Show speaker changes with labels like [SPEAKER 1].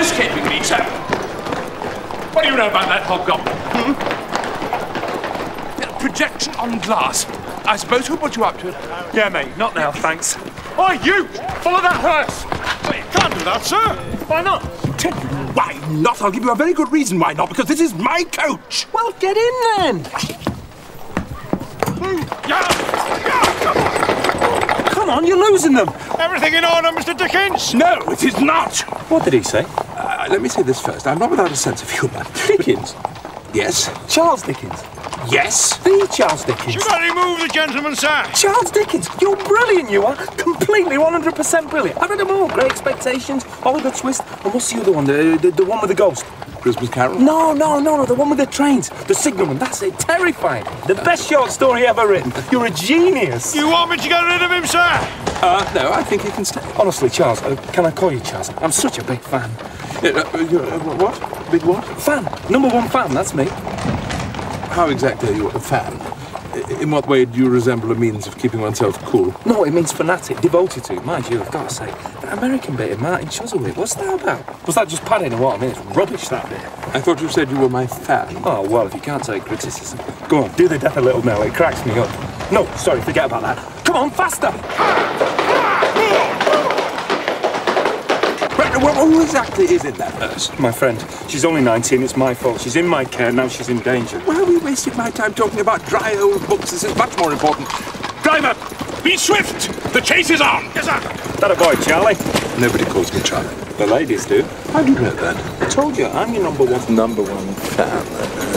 [SPEAKER 1] escaping me, sir. What do you know about that hobgoblin? Hmm? Projection on glass. I suppose who put you up to it?
[SPEAKER 2] Yeah, mate, not now, thanks.
[SPEAKER 1] Oi, you! Follow that hearse!
[SPEAKER 2] Wait, can't do that, sir. Why not?
[SPEAKER 3] Tell you why not? I'll give you a very good reason why not, because this is my coach.
[SPEAKER 4] Well, get in then. Come on, you're losing them.
[SPEAKER 2] Everything in order, Mr. Dickens?
[SPEAKER 3] No, it is not.
[SPEAKER 4] What did he say?
[SPEAKER 3] Let me say this first. I'm not without a sense of humour.
[SPEAKER 4] Dickens.
[SPEAKER 3] Yes.
[SPEAKER 4] Charles Dickens.
[SPEAKER 3] Yes.
[SPEAKER 4] The Charles Dickens.
[SPEAKER 2] You got to remove the gentleman, sir.
[SPEAKER 4] Charles Dickens, you're brilliant, you are. Completely 100% brilliant. I've read them all. Great Expectations, Oliver Twist, and what's the other one? The, the, the one with the ghost.
[SPEAKER 3] Christmas Carol?
[SPEAKER 4] No, no, no, no, the one with the trains. The signalman, that's it. Terrifying. The best short story ever written. You're a genius.
[SPEAKER 2] You want me to get rid of him, sir?
[SPEAKER 3] Uh, no, I think he can stay.
[SPEAKER 4] Honestly, Charles, uh, can I call you Charles? I'm such a big fan.
[SPEAKER 3] Uh, uh, uh, what? Big what?
[SPEAKER 4] Fan. Number one fan, that's me.
[SPEAKER 3] How exactly are you a fan? In what way do you resemble a means of keeping oneself cool?
[SPEAKER 4] No, it means fanatic, devoted to. Mind you, I've got to say, that American bit of Martin Chuzzlewit, what's that about? Was that just padding or what? I mean, it's rubbish, that bit.
[SPEAKER 3] I thought you said you were my fan.
[SPEAKER 4] Oh, well, if you can't take criticism. Go on, do the death a Little Nell, it cracks me up. No, sorry, forget about that. Come on, faster!
[SPEAKER 3] Well, who exactly is in that hearse?
[SPEAKER 4] My friend, she's only 19, it's my fault. She's in my care, now she's in danger.
[SPEAKER 3] Why are we wasting my time talking about dry old books? This is much more important. Driver, be swift! The chase is on!
[SPEAKER 2] Yes, sir.
[SPEAKER 4] That a boy, Charlie?
[SPEAKER 3] Nobody calls me Charlie.
[SPEAKER 4] The ladies do.
[SPEAKER 3] How do you know that?
[SPEAKER 4] I told you, I'm your number one.
[SPEAKER 3] Number one fan.